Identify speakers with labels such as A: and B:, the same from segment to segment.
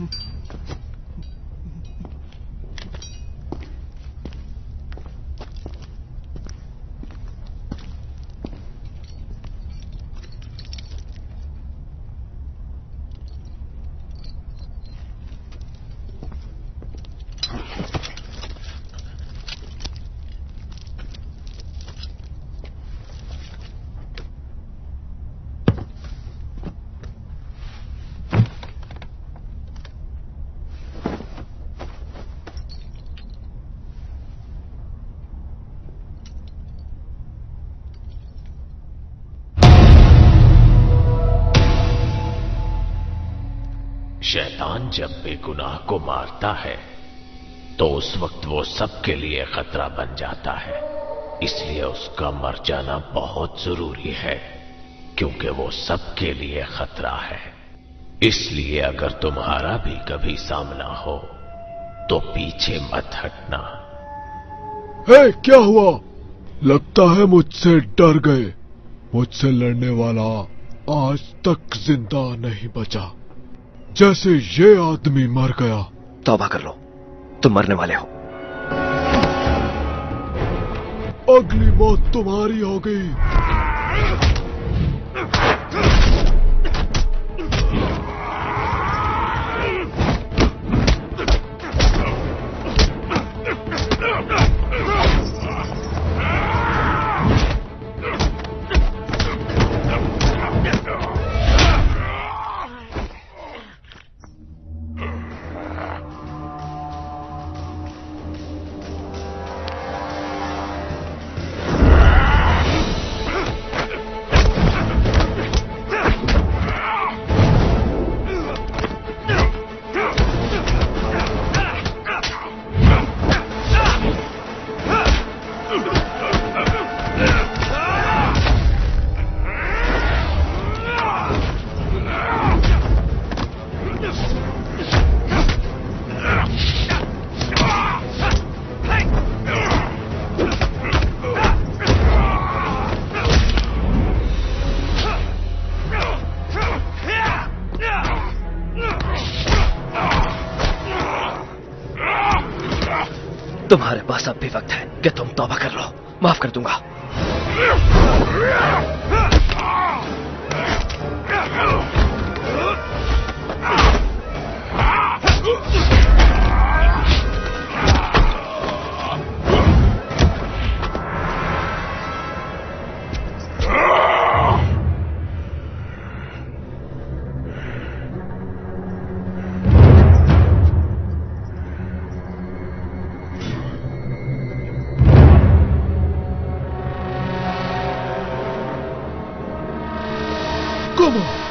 A: Mm-hmm. शैतान जब बेगुनाह को मारता है तो उस वक्त वो सबके लिए खतरा बन जाता है। इसलिए उसका मर जाना बहुत ज़रूरी है, क्योंकि वो सबके लिए खतरा है। इसलिए अगर तुम्हारा भी कभी सामना हो तो पीछे मत हटना।
B: है, क्या हुआ? लगता है मुझसे डर गए। मुझसे लड़ने वाला आज तक ज़िंदा नहीं बचा। जैसे ये आदमी मर गया।
C: तौबा कर लो। तुम मरने वाले हो।
B: अगली मौत तुम्हारी हो गई।
C: तुम्हारे पास अब भी वक्त है। कि तुम तौबा कर लो। माफ़ कर दूँगा।
B: Come
C: போவோம்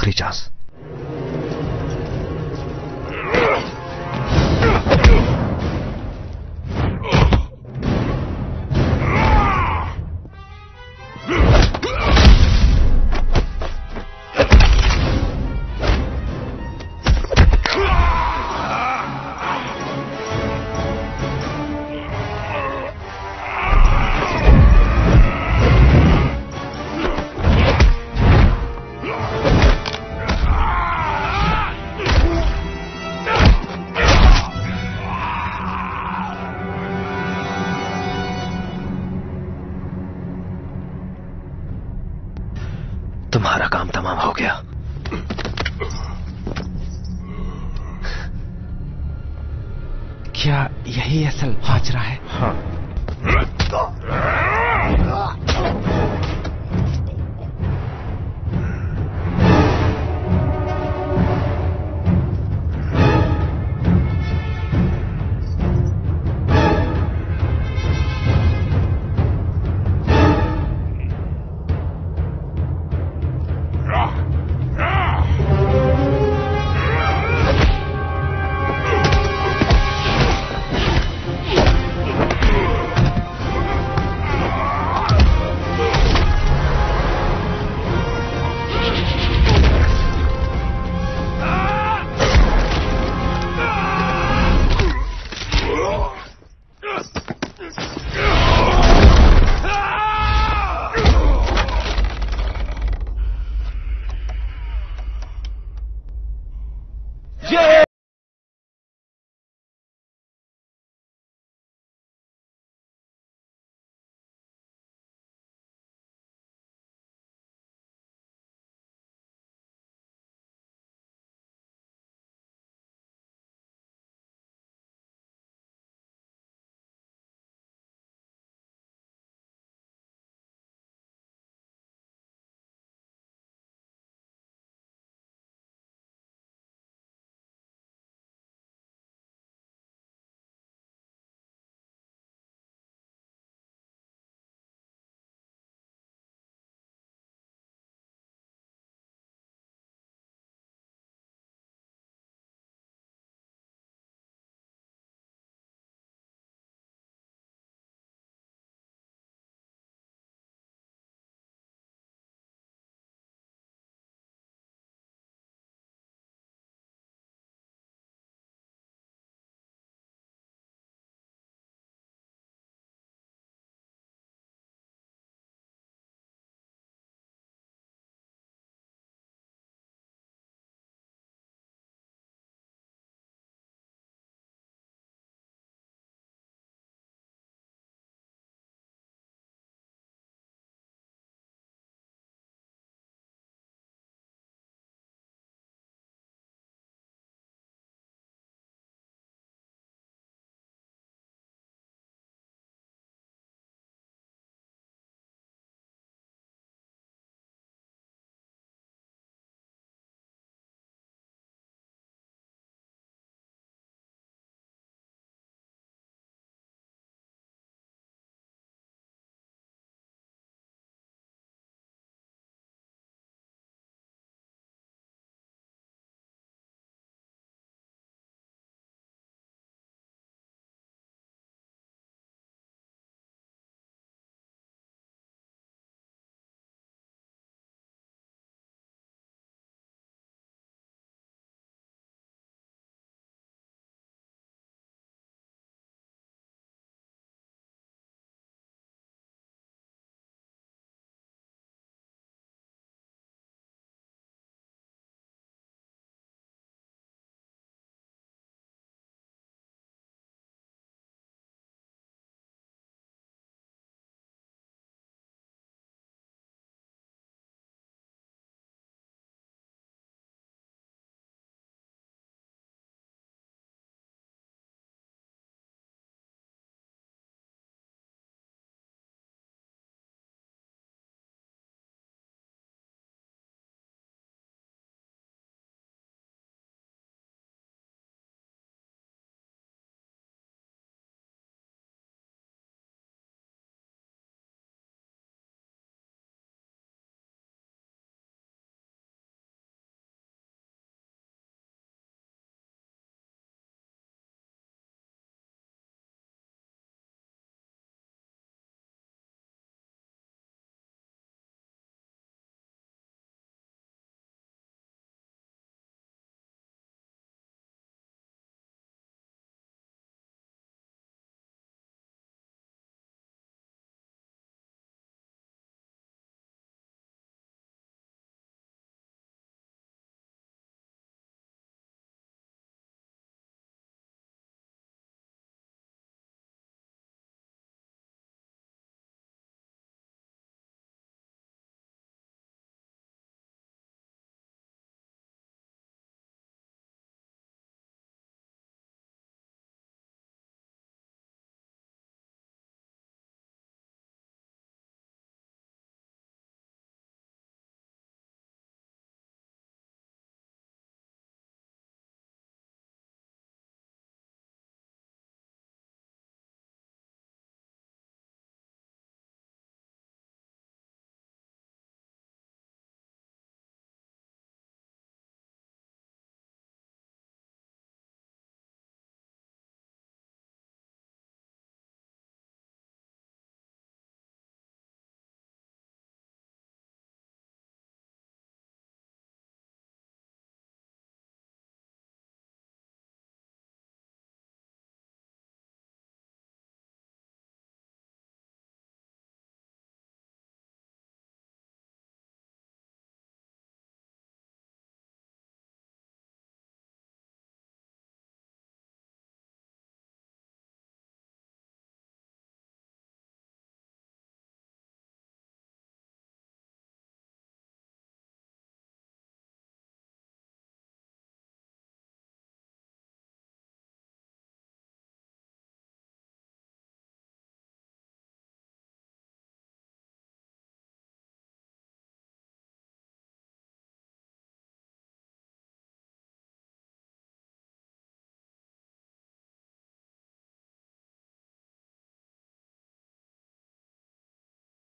C: तुम्हारा आखिरी
D: क्या यही असल हाजरा है?
C: हाँ।